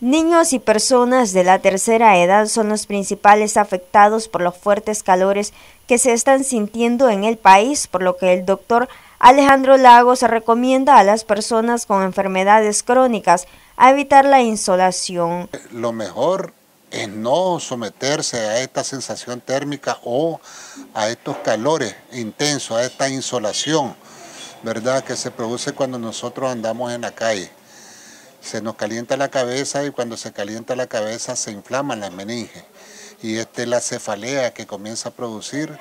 Niños y personas de la tercera edad son los principales afectados por los fuertes calores que se están sintiendo en el país, por lo que el doctor Alejandro Lagos recomienda a las personas con enfermedades crónicas a evitar la insolación. Lo mejor es no someterse a esta sensación térmica o a estos calores intensos, a esta insolación, ¿verdad? Que se produce cuando nosotros andamos en la calle se nos calienta la cabeza y cuando se calienta la cabeza se inflaman las meninges. Y esta es la cefalea que comienza a producir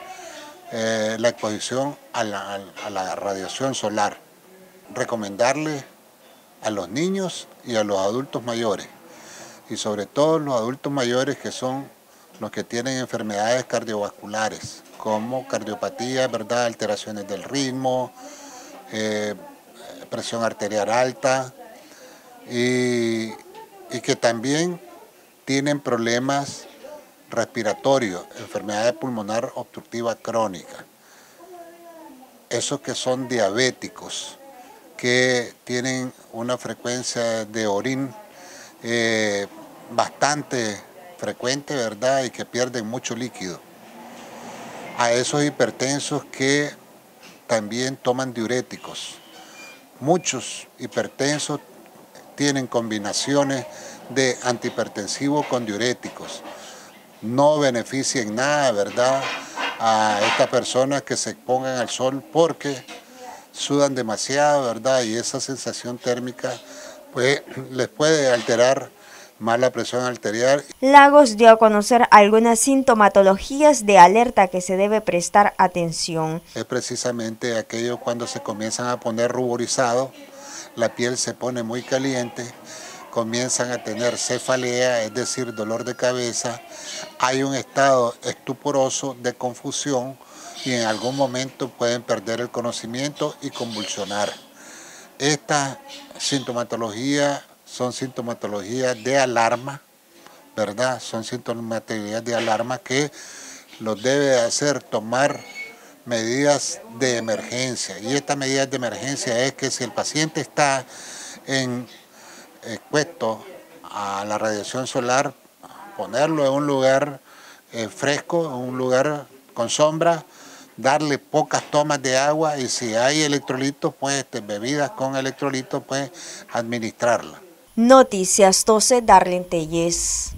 eh, la exposición a la, radiación solar. Recomendarle a los niños y a los adultos mayores, y sobre todo los adultos mayores que son los que tienen enfermedades cardiovasculares, como cardiopatía, ¿verdad? alteraciones del ritmo, eh, presión arterial alta, y, que también tienen problemas respiratorios, enfermedad pulmonar obstructiva crónica. Esos que son diabéticos, que tienen una frecuencia de orín eh, bastante frecuente, ¿verdad? Y que pierden mucho líquido. A esos hipertensos que también toman diuréticos. Muchos hipertensos tienen combinaciones de antihipertensivos con diuréticos. No beneficia en nada, ¿verdad?, a estas personas que se expongan al sol porque sudan demasiado, ¿verdad? Y esa sensación térmica pues, les puede alterar más la presión arterial. Lagos dio a conocer algunas sintomatologías de alerta que se debe prestar atención. Es precisamente aquello cuando se comienzan a poner ruborizados, la piel se pone muy caliente, comienzan a tener cefalea, es decir, dolor de cabeza, hay un estado estuporoso de confusión y en algún momento pueden perder el conocimiento y convulsionar. Esta sintomatología son sintomatologías de alarma, ¿verdad? Son sintomatologías de alarma que los debe hacer tomar medidas de emergencia. Y estas medidas de emergencia es que si el paciente está expuesto a la radiación solar, ponerlo en un lugar eh, fresco, en un lugar con sombra, darle pocas tomas de agua y si hay electrolitos, pues este, bebidas con electrolitos, pues administrarla. Noticias 12, Darlene Telles.